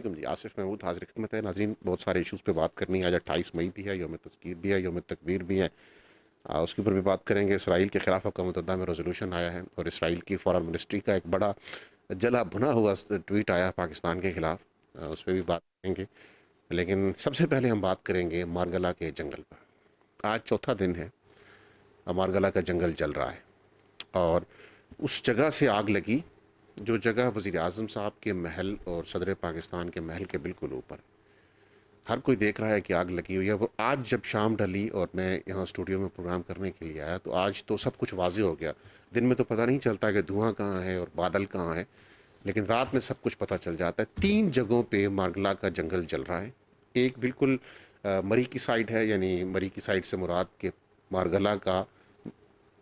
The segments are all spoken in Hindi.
अल्लाम जी। आसिफ महमूद हाजिर खिदमत है। नाजीन बहुत सारे इशूज़ पे बात करनी है। आज अट्ठाईस मई भी है योम तस्कीर भी है योम तकबीर भी है। आ, उसके ऊपर भी बात करेंगे। इसराइल के ख़िलाफ़ का मुतदा में रेजोल्यूशन आया है और इसराइल की फॉरन मिनिस्ट्री का एक बड़ा जला भुना हुआ ट्वीट आया पाकिस्तान के ख़िलाफ़। उस पर भी बात करेंगे। लेकिन सबसे पहले हम बात करेंगे मारगला के जंगल पर। आज चौथा दिन है। मारगला का जंगल जल रहा है और उस जगह से आग लगी। जो जगह वज़ी अजम साहब के महल और सदर पाकिस्तान के महल के बिल्कुल ऊपर। हर कोई देख रहा है कि आग लगी हुई है। वो आज जब शाम ढली और मैं यहाँ स्टूडियो में प्रोग्राम करने के लिए आया तो आज तो सब कुछ वाजे हो गया। दिन में तो पता नहीं चलता कि धुआँ कहाँ है और बादल कहाँ है, लेकिन रात में सब कुछ पता चल जाता है। तीन जगहों पे मारगला का जंगल जल रहा है। एक बिल्कुल मरी की साइड है, यानी मरी की साइड से मुराद के मारगला का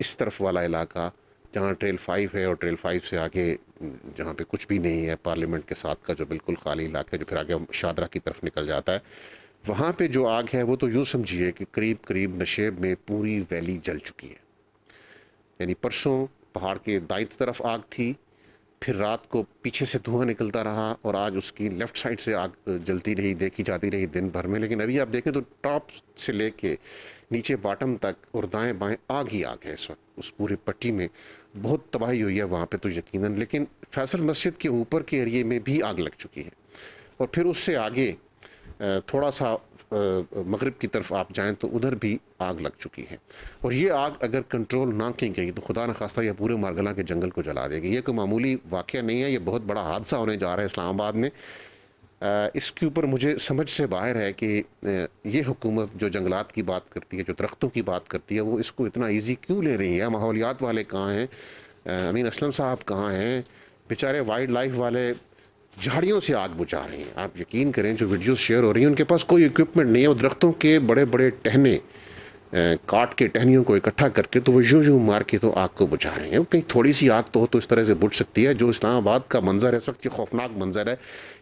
इस तरफ़ वाला इलाका, जहाँ ट्रेल फाइव है और ट्रेल फाइव से आगे जहाँ पे कुछ भी नहीं है पार्लियामेंट के साथ का, जो बिल्कुल खाली इलाका है, जो फिर आगे शादरा की तरफ़ निकल जाता है। वहाँ पे जो आग है, वो तो यूँ समझिए कि करीब करीब नशेब में पूरी वैली जल चुकी है। यानी परसों पहाड़ के दाइ तरफ़ आग थी फिर रात को पीछे से धुआँ निकलता रहा और आज उसकी लेफ़्ट साइड से आग जलती रही, देखी जाती रही दिन भर में। लेकिन अभी आप देखें तो टॉप से लेके नीचे बॉटम तक और दाएँ बाएँ आग ही आग है। इस वक्त उस पूरी पट्टी में बहुत तबाही हुई है वहाँ पे तो यकीनन। लेकिन फैसल मस्जिद के ऊपर के एरिए में भी आग लग चुकी है। और फिर उससे आगे थोड़ा सा मगरब की तरफ़ आप जाएँ तो उधर भी आग लग चुकी है। और ये आग अगर कंट्रोल ना की गई तो खुदा न खास्ता यह पूरे मारगला के जंगल को जला देगी। ये कोई मामूली वाक़ नहीं है, ये बहुत बड़ा हादसा होने जा रहा है इस्लामाबाद में। इसके ऊपर मुझे समझ से बाहर है कि ये हुकूमत जो जंगलात की बात करती है, जो दरख्तों की बात करती है, वो इसको इतना ईजी क्यों ले रही है? माहौलियात वाले कहाँ हैं? अमीन असलम साहब कहाँ हैं? बेचारे वाइल्ड लाइफ वाले झाड़ियों से आग बुझा रहे हैं। आप यकीन करें, जो वीडियोस शेयर हो रही हैं, उनके पास कोई इक्विपमेंट नहीं है वो दरख्तों के बड़े बड़े टहने काट के टहनियों को इकट्ठा करके तो वो यूँ यूँ मार के तो आग को बुझा रहे हैं। कहीं थोड़ी सी आग तो हो तो इस तरह से बुझ सकती है। जो इस्लामाबाद का मंजर है इस वक्त ये खौफनाक मंजर है,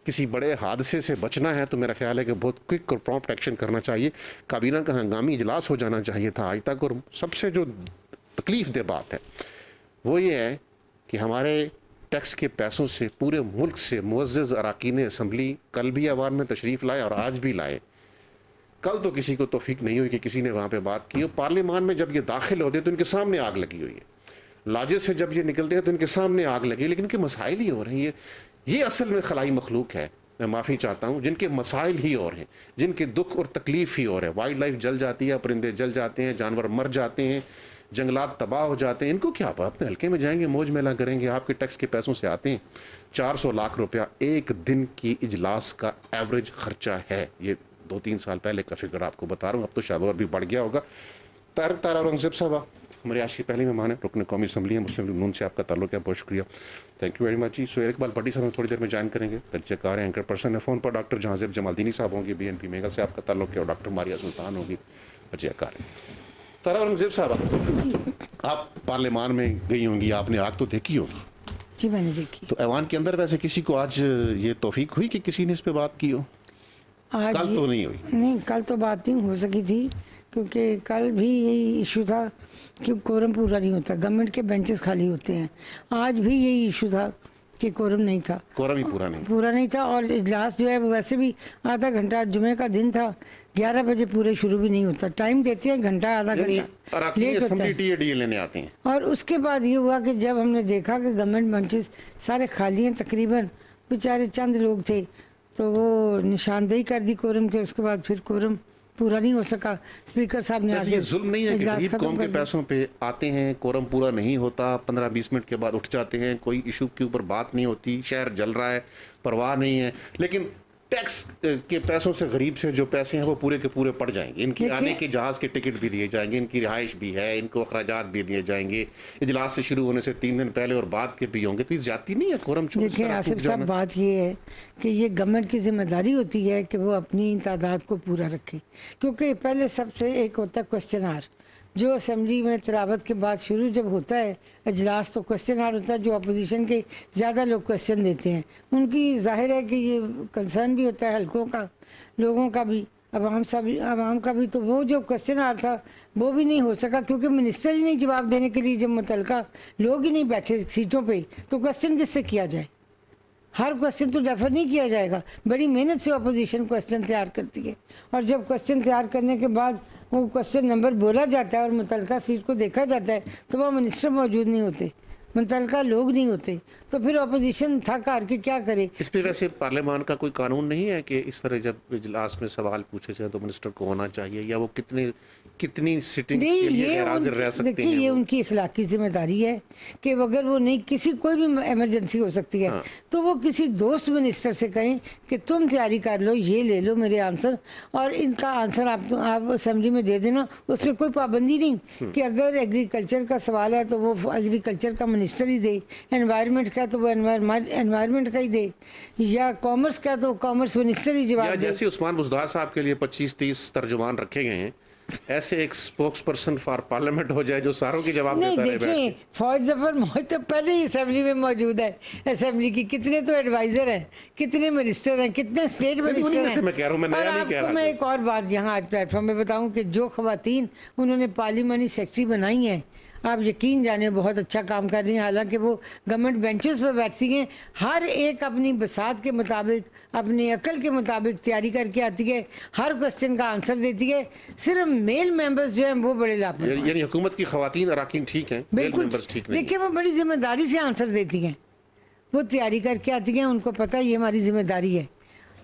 किसी बड़े हादसे से बचना है तो मेरा ख्याल है कि बहुत क्विक और प्रॉम्प्ट एक्शन करना चाहिए। काबीना का हंगामी इजलास हो जाना चाहिए था आज तक और सबसे जो तकलीफ़ दे बात है, वो ये है कि हमारे टैक्स के पैसों से पूरे मुल्क से मुज्ज़ अरकान असम्बली कल भी आवाम में तशरीफ़ लाए और आज भी लाए। कल तो किसी को तोफीक नहीं हुई कि किसी ने वहाँ पर बात की और पार्लियामान में जब ये दाखिल होते तो इनके सामने आग लगी हुई है। लाजे से जब ये निकलते हैं तो इनके सामने आग लगी लेकिन इनके मसाइल ही हो रहे हैं। ये ये असल में खलाई मखलूक है। मैं माफ़ी चाहता हूँ। जिनके मसाइल ही और हैं, जिनके दुख और तकलीफ़ ही और है। वाइल्ड लाइफ जल जाती है, परिंदे जल जाते हैं, जानवर मर जाते हैं। जंगलात तबाह हो जाते हैं। इनको क्या आप अपने हल्के में जाएँगे, मौज मेला करेंगे, आपके टैक्स के पैसों से आते हैं। चार सौ लाख रुपया एक दिन की इजलास का एवरेज खर्चा है। ये दो तीन साल पहले का फिगर आपको बता रहा हूँ, अब तो शायद और भी बढ़ गया होगा। तारक तारा औरंगज़ेब साहब हमारे आज की पहली मेहमान है, रुकन कौमी असम्बली है, मुस्लिम नून से आपका ताल्लुक है, बहुत शुक्रिया। थैंक यू वेरी मच जी। सो इकबाल भट्टी साहब थोड़ी देर में ज्वाइन करेंगे। तजकार है एंकर पर्सन है। फ़ोन पर डॉक्टर जहाजिब जमालदीनी साहब होंगे बी एन पी मेगल से आपका ताल्लुक है और डॉक्टर मारिया सुल्तान होगी तजकार तारा औरंगज़ेब साहब आप पार्लियामान में गई होंगी आपने आग तो देखी होगी। जी मैंने देखी। तो ऐवान के अंदर वैसे किसी को आज ये तोफीक हुई कि किसी ने इस पर बात की हो? आज कल तो नहीं हुई। नहीं कल तो बात नहीं हो सकी थी क्योंकि कल भी यही इशू था कि कोरम पूरा नहीं होता गवर्नमेंट के बेंचेस खाली होते हैं। आज भी यही इशू था कि कोरम नहीं था। कोरम ही पूरा नहीं। पूरा नहीं था और इजलास जो है वो वैसे भी आधा घंटा जुमे का दिन था ग्यारह बजे पूरे शुरू भी नहीं होता। टाइम देते हैं घंटा आधा घंटा। लेट होता है। लेने आते हैं। और उसके बाद ये हुआ कि जब हमने देखा कि गवर्नमेंट बेंचेस सारे खाली हैं तकरीबन बेचारे चंद लोग थे तो वो निशानदेही कर दी कोरम के उसके बाद फिर कोरम पूरा नहीं हो सका। स्पीकर साहब ने ये जुल्म नहीं है कि गरीब कौम के पैसों पे आते हैं कोरम पूरा नहीं होता पंद्रह बीस मिनट के बाद उठ जाते हैं कोई इशू के ऊपर बात नहीं होती शहर जल रहा है परवाह नहीं है। लेकिन टैक्स के पैसों से गरीब से जो पैसे हैं वो पूरे के पूरे पड़ जाएँगे। इनकी आने के जहाज़ के टिकट भी दिए जाएँगे इनकी रिहाइश भी है इनको अखराज भी दिए जाएँगे। इजलास से शुरू होने से तीन दिन पहले और बाद के भी होंगे तो ये जाती नहीं है कोरम देखिए आसिफ साहब बात ये है कि ये गवर्नमेंट की ज़िम्मेदारी होती है कि वो अपनी तादाद को पूरा रखे। क्योंकि पहले सबसे एक होता है क्वेश्चन आर जो असम्बली में तलावत के बाद शुरू जब होता है, अजलास तो क्वेश्चन आर होता है, जो अपोजिशन के ज़्यादा लोग क्वेश्चन देते हैं। उनकी ज़ाहिर है कि ये कंसर्न भी होता है हल्कों का, लोगों का भी। आवाम सा भी आवाम का भी तो वो जो क्वेश्चन आर था, वो भी नहीं हो सका, क्योंकि मिनिस्टर ही नहीं जवाब देने के लिए जब मुतलका लोग ही नहीं बैठे सीटों पर तो क्वेश्चन किससे किया जाए? हर क्वेश्चन तो डेफर नहीं किया जाएगा। बड़ी मेहनत से अपोजिशन क्वेश्चन तैयार करती है। और जब क्वेश्चन तैयार करने के बाद वो क्वेश्चन नंबर बोला जाता है और मुतल सीट को देखा जाता है तो वहाँ मिनिस्टर मौजूद नहीं होते। मुतलका लोग नहीं होते। तो फिर अपोजिशन था हार के क्या करे? इस पर वैसे पार्लियामान का कोई कानून नहीं है कि इस तरह जब इजलास में सवाल पूछे जाए तो मिनिस्टर को होना चाहिए, या वो कितने कितनी सिटिंग नहीं के लिए ये हाजिर रह सकते देखिए ये हैं वो? उनकी इखलाकी ज़िम्मेदारी है कि अगर वो नहीं किसी कोई भी इमरजेंसी हो सकती है हाँ। तो वो किसी दोस्त मिनिस्टर से कहें कि तुम तैयारी कर लो ये ले लो मेरे आंसर और इनका आंसर आप तो, आप असेंबली में दे देना उसमें कोई पाबंदी। नहीं कि अगर एग्रीकल्चर का सवाल है तो वो एग्रीकल्चर का मिनिस्टर ही दे एनवायरनमेंट का तो वो एनवायरमेंट का ही दे या कॉमर्स का तो कॉमर्स मिनिस्टर ही जवाब जैसे उस्मान बुजदार साहब के लिए 25-30 तर्जुमान रखे गए हैं ऐसे एक स्पोक्स पर्सन फॉर पार्लियामेंट हो जाए जो सारों की जवाब नहीं देता रहे देखिए फौज ज़फ़र मोहित तो पहले ही असेंबली में मौजूद है। असेंबली की कितने तो एडवाइजर हैं कितने मिनिस्टर हैं कितने स्टेट मिनिस्टर हैं। मैं कह रहा हूँ, मैं नया नहीं कह रहा मैं एक और बात यहाँ आज प्लेटफॉर्म में बताऊँ कि जो खवातीन उन्होंने पार्लियामानी सेक्रेटरी बनाई हैं आप यकीन जाने बहुत अच्छा काम कर रही हैं। हालाँकि वो गवर्नमेंट बेंचेस पर बैठती हैं। हर एक अपनी बसात के मुताबिक अपनी अकल के मुताबिक तैयारी करके आती है। हर क्वेश्चन का आंसर देती है। सिर्फ़ मेल मेंबर्स जो हैं वो बड़े लापरवाह यानी हुकूमत की खवातीन अराकीन ठीक हैं बिल्कुल। देखिए वो बड़ी ज़िम्मेदारी से आंसर देती हैं। वो तैयारी करके आती हैं उनको पता ये हमारी ज़िम्मेदारी है।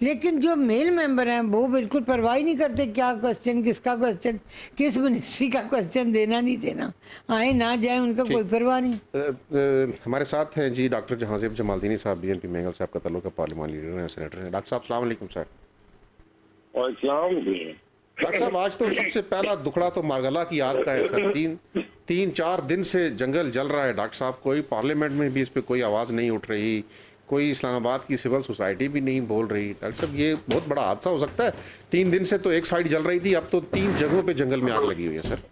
लेकिन जो मेल मेंबर हैं वो बिल्कुल परवाह ही नहीं करते क्या क्वेश्चन किसका क्वेश्चन किस मिनिस्ट्री का क्वेश्चन देना नहीं देना। आए ना जाए उनका कोई परवाह नहीं। हमारे साथ हैं जी डॉक्टर जहांजेब जमालदीनी साहब बीएनपी मेंगल साहब का तल्लुक है पार्लियामान लीडर हैं सेनेटर हैं। डॉक्टर साहब सलाम अलैकुम सर। डॉक्टर साहब आज तो सबसे पहला दुखड़ा तो मारगला की आग का है सर। तीन तीन चार दिन से जंगल जल रहा है डॉक्टर साहब। कोई पार्लियामेंट में भी इस पे कोई आवाज़ नहीं उठ रही। कोई इस्लामाबाद की सिविल सोसाइटी भी नहीं बोल रही। डॉक्टर साहब ये बहुत बड़ा हादसा हो सकता है। तीन दिन से तो एक साइड जल रही थी, अब तो तीन जगहों पे जंगल में आग लगी हुई है, सर।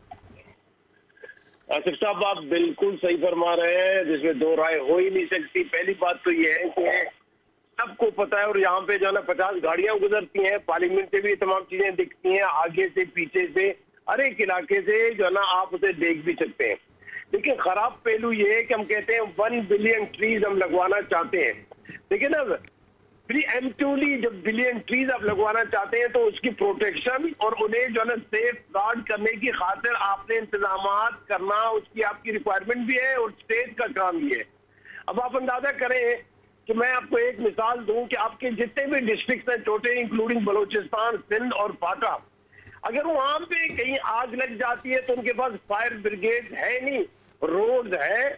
साहब, आप बिल्कुल सही फरमा रहे हैं, जिसमें दो राय हो ही नहीं सकती। पहली बात तो ये है कि सबको पता है और यहाँ पे जो है ना पचास गाड़ियाँ गुजरती हैं, पार्लियामेंट से भी तमाम चीज़ें दिखती हैं, आगे से, पीछे से, हर एक इलाके से जो है ना, आप उसे देख भी सकते हैं। लेकिन खराब पहलू ये है कि हम कहते हैं वन बिलियन ट्रीज हम लगवाना चाहते हैं। देखिए अब प्रीएम्प्टिवली जब बिलियन ट्रीज आप लगवाना चाहते हैं तो उसकी प्रोटेक्शन और उन्हें जो है ना सेफ़ गार्ड करने की खातिर आपने इंतज़ाम करना, उसकी आपकी रिक्वायरमेंट भी है और स्टेट का काम भी है। अब आप अंदाज़ा करें कि मैं आपको एक मिसाल दूँ कि आपके जितने भी डिस्ट्रिक्ट हैं, छोटे इंक्लूडिंग बलोचिस्तान, सिंध और फाटा अगर वहाँ पे कहीं आग लग जाती है तो उनके पास फायर ब्रिगेड है नहीं। रोड है,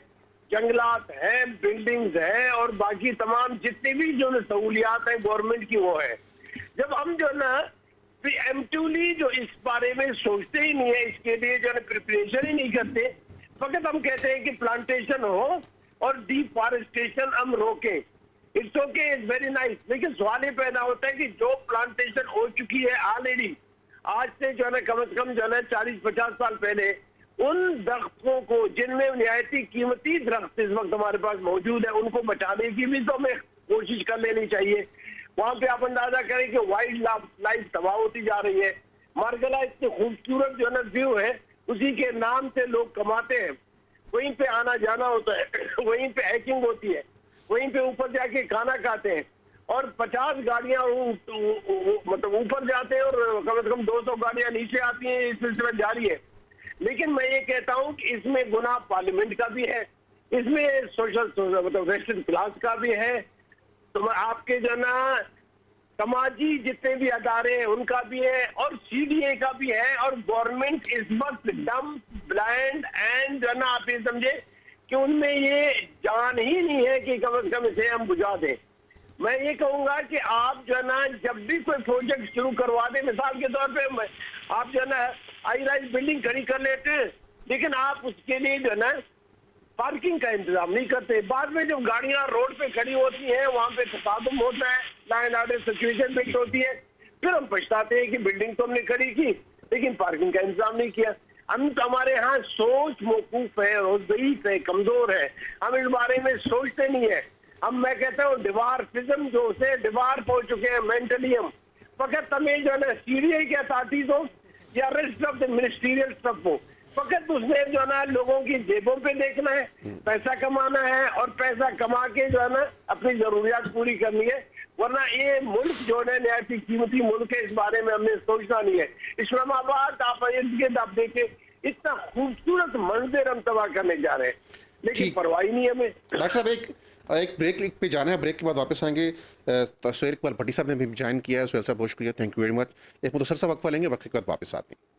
जंगलात है, बिल्डिंग्स है और बाकी तमाम जितनी भी जो है सहूलियात है, गवर्नमेंट की वो है। जब हम जो है ना प्रीएम्प्टिवली जो इस बारे में सोचते ही नहीं है, इसके लिए जो है प्रिपरेशन ही नहीं करते, फकत हम कहते हैं कि प्लांटेशन हो और डिफॉरेस्टेशन हम रोके। It's okay, it's very nice. लेकिन सवाल ये पैदा होता है कि जो प्लांटेशन हो चुकी है ऑलरेडी आज से जो है ना, कम से कम जो है ना, चालीस, पचास साल पहले, उन दरख्तों को जिनमें निहायती कीमती दरख्त इस वक्त हमारे पास मौजूद है, उनको बचाने की भी तो हमें कोशिश कर लेनी चाहिए। वहाँ पे आप अंदाज़ा करें कि वाइल्ड लाइफ तबाह होती जा रही है। मरगला इतनी खूबसूरत जो है ना व्यू है, उसी के नाम से लोग कमाते हैं। वहीं पे आना जाना होता है, वहीं पे हैकिंग होती है, वहीं पे ऊपर जाके खाना खाते हैं। और पचास गाड़ियाँ मतलब ऊपर जाते हैं और कम से कम 200 गाड़ियाँ नीचे आती हैं, इस सिलसिला जारी है। लेकिन मैं ये कहता हूँ कि इसमें गुना पार्लियामेंट का भी है, इसमें सोशल मतलब वेस्टर्न क्लास का भी है। तो आपके जो ना समाजी जितने भी अदारे हैं, उनका भी है और सीडीए का भी है और गवर्नमेंट इस वक्त डम ब्लाइंड एंड जो ना आप ये समझे कि उनमें ये जान ही नहीं है कि कम से कम इसे हम बुझा दें। मैं ये कहूँगा कि आप जो है ना, जब भी कोई प्रोजेक्ट शुरू करवा दे, मिसाल के तौर पे आप जो है ना हाई राइज बिल्डिंग खड़ी कर लेते हैं, लेकिन आप उसके लिए जो है ना पार्किंग का इंतज़ाम नहीं करते। बाद में जब गाड़ियाँ रोड पे खड़ी होती हैं, वहाँ पे तसादम होता है लाइन आर्डर सिचुएशन बिल्ड होती है, फिर हम पछताते हैं कि बिल्डिंग तो हमने खड़ी की, लेकिन पार्किंग का इंतज़ाम नहीं किया। हम तो हमारे यहाँ सोच मौकूफ है रोजदईफ है, कमज़ोर है। हम इस बारे में सोचते नहीं है। हम मैं कहता हूँ डिवार्फिज्म जो से डिवार हो चुके हैं मेंटली हम। फकत हमें जो है ना सीरिया की अथॉरिटीज हो या rest of the ministerial staff हो। फकत उसने जो है ना लोगों की जेबों पे देखना है पैसा कमाना है और पैसा कमा के जो है ना अपनी जरूरियात पूरी करनी है। वरना ये मुल्क जो है नहायत ही कीमती मुल्क है इस बारे में हमने सोचना नहीं है। इस्लामाबाद आप इर्द गिर्द आप देखे इतना खूबसूरत मंजर हम तबाह करने जा रहे हैं। लेकिन परवाही नहीं हमें। डॉक्टर साहब एक एक ब्रेक एक पे जाना है ब्रेक के बाद वापस आएँगे। सुहेल इकबाल भट्टी साहब ने भी ज्वाइन किया है, सुहेल साहब बहुत शुक्रिया थैंक यू वेरी मच एक मुदसर साहब वक्फा लेंगे, वक्त के बाद वापस आते हैं।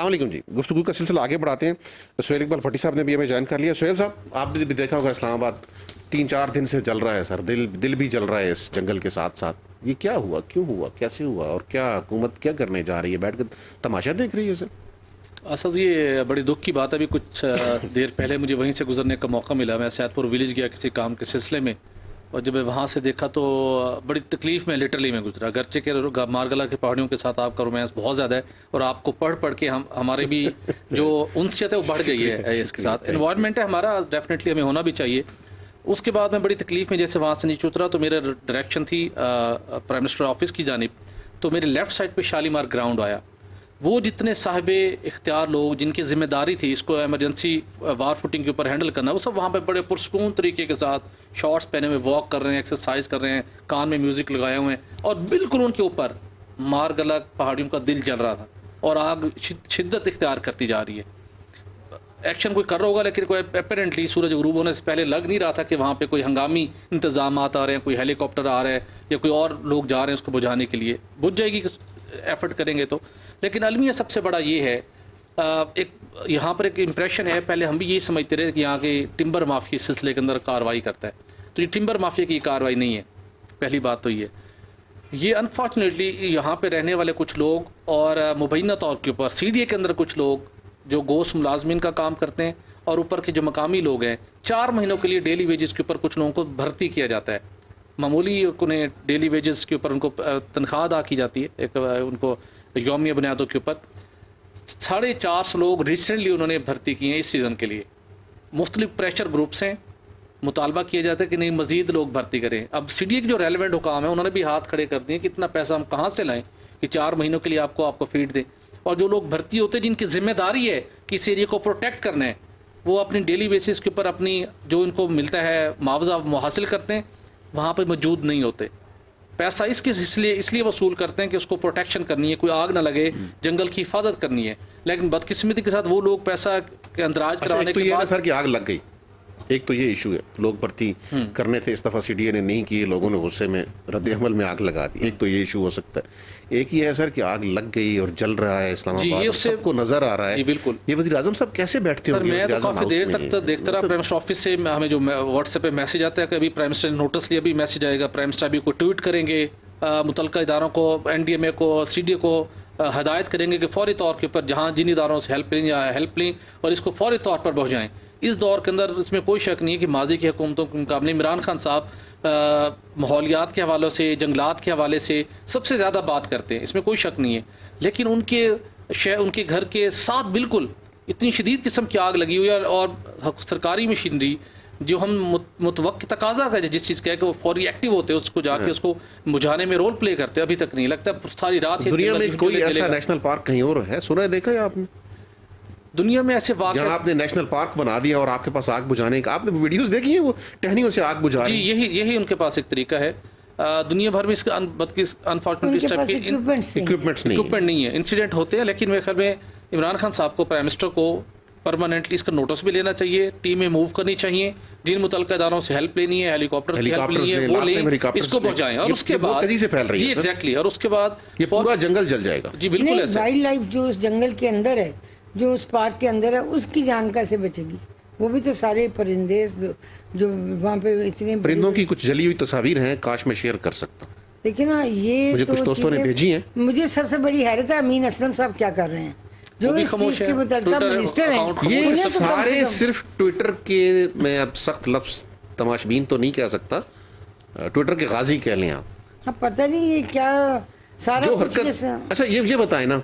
अलैक्म जी। गुफ्तु का सिलसिला आगे बढ़ाते हैं। सुहेल इकबाल भट्टी साहब ने भी हमें ज्वाइन कर लिया। सुहेल साहब आपने भी देखा होगा इस्लामाबाद तीन चार दिन से जल रहा है सर। दिल दिल भी जल रहा है इस जंगल के साथ साथ ये क्या हुआ? क्यों हुआ? कैसे हुआ? और क्या हुकूमत क्या करने जा रही है? बैठ कर तमाशा देख रही है सर। असल ये बड़ी दुख की बात है। अभी कुछ देर पहले मुझे वहीं से गुजरने का मौका मिला। मैं सैदपुर विलेज गया किसी काम के सिलसिले में। और जब मैं वहाँ से देखा तो बड़ी तकलीफ़ में लिटरली में गुजरा। गर्चे के मारगला के पहाड़ियों के साथ आपका रोमांस बहुत ज़्यादा है और आपको पढ़ पढ़ के हम हमारे भी जो उनसियत है वो बढ़ गई है इसके साथ। इन्वायरमेंट है हमारा डेफिनेटली हमें होना भी चाहिए। उसके बाद मैं बड़ी तकलीफ़ में जैसे वहाँ से नीचे उतरा तो मेरा डायरेक्शन थी प्राइम मिनिस्टर ऑफ़िस की जानब। तो मेरे लेफ़्ट साइड पर शालीमार ग्राउंड आया। वो जितने साहिब इख्तियार लोग, जिनकी ज़िम्मेदारी थी इसको एमरजेंसी वार फुटिंग के ऊपर हैंडल करना, वो सब वहाँ पे बड़े पुरसकून तरीके के साथ शॉर्ट्स पहने हुए वॉक कर रहे हैं एक्सरसाइज कर रहे हैं, कान में म्यूज़िक लगाए हुए हैं और बिल्कुल उनके ऊपर मार गलक पहाड़ियों का दिल जल रहा था और आग शिद्दत इख्तियार करती जा रही है। एक्शन कोई कर रहा होगा, लेकिन कोई अपेरेंटली सूरज गरूब होने से पहले लग नहीं रहा था कि वहाँ पे कोई हंगामी इंतज़ाम आ रहे हैं, कोई हेलीकॉप्टर आ रहा है या कोई और लोग जा रहे हैं उसको बुझाने के लिए। बुझ जाएगी एफर्ट करेंगे तो। लेकिन अलमिया सबसे बड़ा ये है एक, यहाँ पर एक इम्प्रेशन है, पहले हम भी यही समझते रहे कि यहाँ के टिम्बर माफिया इस सिलसिले के अंदर कार्रवाई करता है। तो ये टिम्बर माफिया की कार्रवाई नहीं है, पहली बात तो ये। ये अनफॉर्चुनेटली यहाँ पे रहने वाले कुछ लोग और मुबैना तौर के ऊपर सी डी ए के अंदर कुछ लोग जो गोश्त मुलाजमीन का काम करते हैं और ऊपर के जो मकामी लोग हैं, चार महीनों के लिए डेली वेजेस के ऊपर कुछ लोगों को भर्ती किया जाता है। मामूली उन्हें डेली वेजेस के ऊपर उनको तनख्वाह अदा की जाती है, एक उनको योमिया बुनियादों के ऊपर साढ़े चार सौ लोग रिसेंटली उन्होंने भर्ती किए हैं इस सीज़न के लिए। मुख्तलिफ़ प्रेशर ग्रुप्स हैं। मुतालबा किया जाता है कि नहीं, मजीद लोग भर्ती करें। अब सी डी ए के जो रेलिवेंट हुकाम है, उन्होंने भी हाथ खड़े कर दिए कि इतना पैसा हम कहाँ से लाएँ कि चार महीनों के लिए आपको आपको फ़ीड दें। और जो लोग भर्ती होते हैं, जिनकी ज़िम्मेदारी है कि इस एरिए को प्रोटेक्ट करना है, वो अपनी डेली बेसिस के ऊपर अपनी जो इनको मिलता है, मुआवजा हासिल करते हैं, वहाँ पर मौजूद नहीं होते। पैसा इसके इसलिए इसलिए वसूल करते हैं कि उसको प्रोटेक्शन करनी है कोई आग ना लगे जंगल की हिफाजत करनी है। लेकिन बदकिस्मती के साथ वो लोग पैसा के अंदराज अच्छा कराने तो के बाद सर की आग लग गई। एक तो ये इशू है लोग भर्ती करने थे इस दफ़ा सी ने नहीं किए लोगों ने गुस्से में रद्द अमल में आग लगा दी। एक तो ये इशू हो सकता है। एक ये है सर कि आग लग गई और जल रहा है इस्लामाबाद सबको नज़र आ रहा है। जी, बिल्कुल। ये वज़ीर आज़म साहब कैसे बैठते सर मैं तो काफ़ी देर तक तो देखता रहा प्राइम मिनिस्टर ऑफ़िस से हमें जो व्हाट्सएप पे मैसेज आता है कि अभी प्राइम मिनिस्टर ने नोटिस लिया अभी मैसेज आएगा। प्राइम मिनिस्टर अभी कोई ट्वीट करेंगे मुतल इदारों को एन डी एम ए को सी डी ए को हदायत करेंगे कि फौरी तौर के ऊपर जहाँ जिन इदारों से हेल्प लें या हेल्प लें और इसको फौरी तौर पर पहुँचाएँ। इस दौर के अंदर इसमें कोई शक नहीं है कि माजी की हुकूमतों के मुकाबले इमरान खान साहब माहौलियात के हवालों से जंगलात के हवाले से सबसे ज़्यादा बात करते हैं। इसमें कोई शक नहीं है। लेकिन उनके शह उनके घर के साथ बिल्कुल इतनी शदीद किस्म की आग लगी हुई है और सरकारी मशीनरी जो हम मुतव तकाजा का जिस चीज़ का है कि वो फौरी एक्टिव होते हैं उसको जाके उसको बुझाने में रोल प्ले करते हैं। अभी तक नहीं लगता सारी रात दुनिया में कोई ऐसा नेशनल पार्क कहीं और है? सुना है देखा है आपने? दुनिया में ऐसे जहाँ वाक़ आपने नेशनल पार्क बना दिया और आपके पास आग बुझाने का। आपने वीडियोस देखी है वो? टहनियों से आग बुझा जी यही यही उनके पास एक तरीका है। दुनिया भर में इसका बदकिस अनफॉर्चुनेटली इस टाइप के इक्विपमेंट्स नहीं। है। इक्विपमेंट नहीं है। इंसिडेंट होते हैं लेकिन मेरे ख्याल में इमरान खान साहब को प्राइम मिनिस्टर को परमानेंटली इसका नोटिस भी लेना चाहिए। टीमें मूव करनी चाहिए। जिन मुतल इदारों से हेल्प लेनी है हेलीकॉप्टर की हेल्प लेनी है वो लें इसको पहुंचाएँ। और उसके बाद तेज़ी से फैल रही है, जी एग्जैक्टली और उसके बाद ये पूरा जंगल जल जाएगा। जी बिल्कुल वाइल्ड लाइफ जो उस जंगल के अंदर है जो उस पार्क के अंदर है उसकी जान कैसे बचेगी? वो भी तो सारे परिंदे जो, वहाँ पे इतने परिंदों की कुछ जली हुई तस्वीर हैं काश मैं शेयर कर सकता हूँ। देखिए ना ये मुझे तो कुछ दोस्तों ने भेजी हैं। मुझे सबसे बड़ी हैरत है अमीन असलम साहब क्या कर रहे हैं? जो इस चीज़ के। मुतलका मिनिस्टर हैं। ये तो सारे सिर्फ़ ट्विटर के मैं अब सख्त लफ्ज तमाशबीन तो नहीं कह सकता। ट्विटर के गाजी कह लें आप। हाँ पता नहीं ये क्या सारा जो हरकत अच्छा ये ये बताएँ ना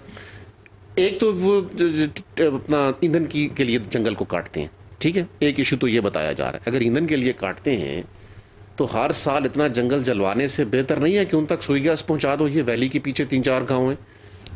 एक तो वो अपना ईंधन की, के लिए जंगल को काटते हैं, ठीक है? एक इशू तो ये बताया जा रहा है। अगर ईंधन के लिए काटते हैं तो हर साल इतना जंगल जलवाने से बेहतर नहीं है कि उन तक सुई गैस पहुँचा दो। ये वैली के पीछे तीन चार गाँव हैं।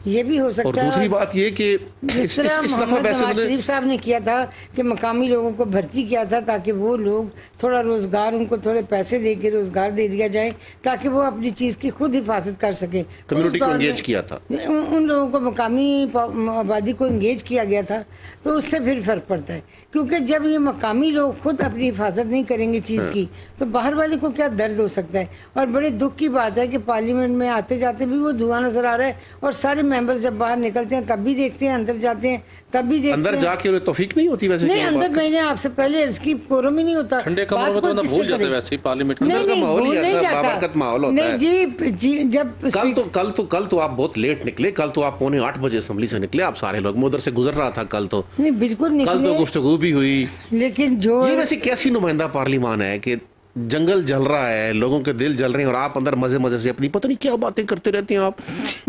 ये भी हो सकता और दूसरी बात ये कि जिस तरह मोहम्मद नवाज़ शरीफ साहब ने किया था कि मकामी लोगों को भर्ती किया था ताकि वो लोग थोड़ा रोज़गार उनको थोड़े पैसे दे के रोज़गार दे दिया जाए ताकि वो अपनी चीज़ की खुद हिफाजत कर सके। कम्युनिटी को एंगेज किया था। उन लोगों को मकामी आबादी को एंगेज किया गया था तो उससे फिर फ़र्क पड़ता है। क्योंकि जब ये मकामी लोग खुद अपनी हिफाजत नहीं करेंगे चीज़ हाँ। की तो बाहर वाले को क्या दर्द हो सकता है? और बड़े दुख की बात है कि पार्लियामेंट में आते जाते भी वो धुआँ नज़र आ रहा है और सारे मेंबर्स जब बाहर निकलते हैं तब भी देखते हैं अंदर जाते हैं तब भी देखते अंदर जाके उन्हें तौफीक नहीं होती वैसे नहीं अंदर मैंने आपसे पहले इसकी कोरम ही नहीं होता। ठंडे कमरों में तो भूल जाते वैसे ही पार्लियामेंट नहीं नहीं भूल नहीं जाता। माहौल होता नहीं जी जी जब कल तो कल तो कल तो आप बहुत लेट निकले कल तो आप पौने आठ बजे असम्बली से निकले आप सारे लोग। मैं उधर से गुजर रहा था कल तो। नहीं बिल्कुल कल तो गुफ्तगू भी हुई। लेकिन जो ये वैसे कैसी नुमाइंदा पार्लियामान है कि जंगल जल रहा है लोगों के दिल जल रहे हैं और आप अंदर मज़े मज़े से अपनी पता नहीं क्या बातें करते रहते हैं आप।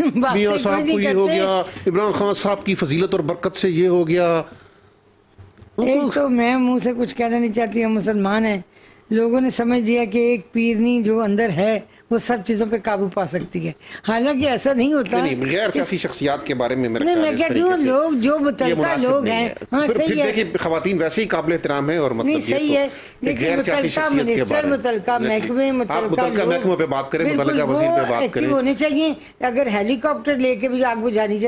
मियाँ साहब को ये हो गया इमरान खान साहब की फजीलत और बरकत से ये हो गया। एक तो मैं मुँह से कुछ कहना नहीं चाहती हम मुसलमान है। लोगों ने समझ लिया कि एक पीरनी जो अंदर है वो सब चीज़ों पे काबू पा सकती है। हालाँकि ऐसा नहीं होता नहीं, नहीं, गैर सियासी शख्सियात के बारे में नहीं मैं कहती हूँ लोग जो मुतलका लोग हैं। हाँ। सही है। देखिए खवातीन वैसे ही काबिल एहतराम है और मतलब नहीं सही है। लेकिन मुतलका मिनिस्टर मुतलका महकमे मुतलका महकमे पे बात करें मुतलका वज़ीर पे बात करें। होने चाहिए। अगर हेलीकॉप्टर लेके भी आग बुझानी